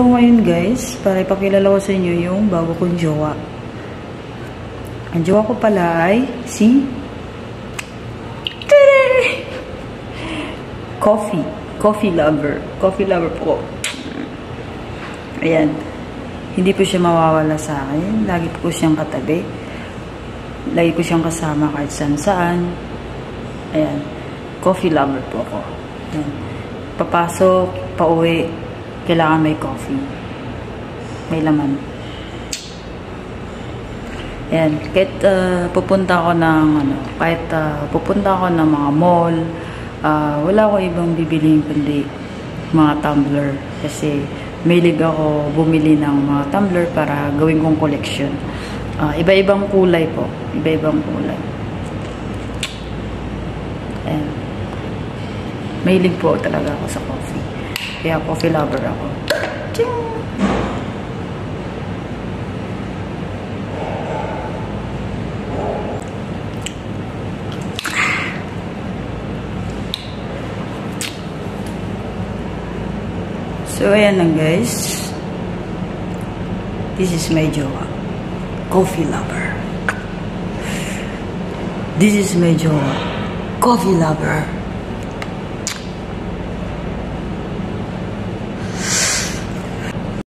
So ngayon guys, para ipakilala ko sa inyo yung bago kong jowa. Ang jowa ko pala ay si Tere! Coffee. Coffee lover. Coffee lover po. Ayan. Hindi po siya mawawala sa akin. Lagi po siyang katabi. Lagi ko siyang kasama kahit saan saan. Ayan. Coffee lover po ako. Ayan. Papasok, pauwi, kailangan may coffee. May laman. Ayan, kahit uh, pupunta ako ng ano, kahit uh, pupunta ako ng mga mall, uh, wala ko ibang bibiliin kundi mga tumbler kasi mahilig ako bumili ng mga tumbler para gawin kong collection. Uh, iba-ibang kulay po. Iba-ibang kulay. Ayan. Mahilig po talaga ako sa coffee. Kaya coffee lover ako. Ching! So, ayan lang guys. This is my jowa. Coffee lover. This is my jowa. Coffee lover.